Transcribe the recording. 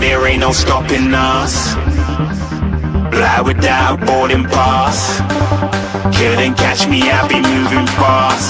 there ain't no stopping us. Fly without boarding pass. Couldn't catch me, I'll be moving fast.